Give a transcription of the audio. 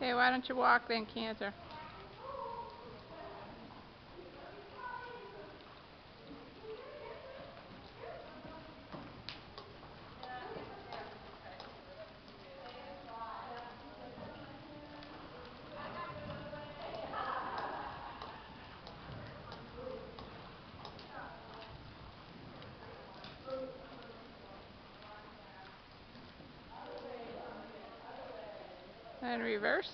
Okay, why don't you walk then, Cantor? And reverse.